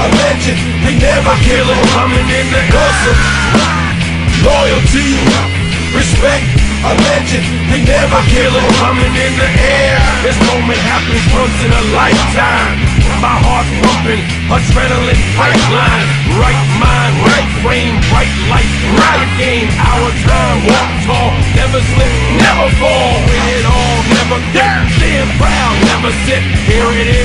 a legend. They never kill him, coming in the hustle. Loyalty, respect, a legend. They never kill him, coming in the air. This moment happens once in a lifetime. My heart pumping, adrenaline pipeline. Right mind, right frame, right life, right game. Our time, walk tall, never slip, never fall. Win it all, never quit. Stand proud, never sit. Here it is,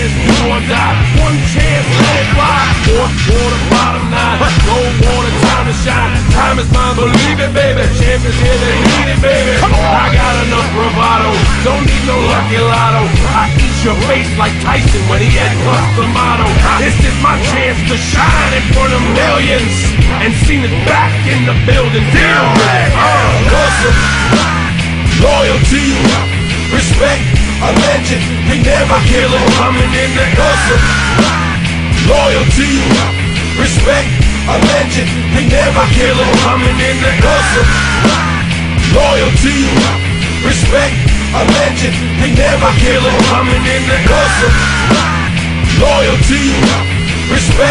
it, baby. Champions here, they need it, baby. I got enough bravado, don't need no lucky lotto. I eat your face like Tyson when he had Cus D'Amato. This is my chance to shine in front of millions. And seen it back in the building. Damn right. Uh, hustle, loyalty, respect, a legend. They never kill him, coming in the hustle. Loyalty, respect, a legend. They never kill him, coming in the They never kill coming in the hustle. Loyalty, respect.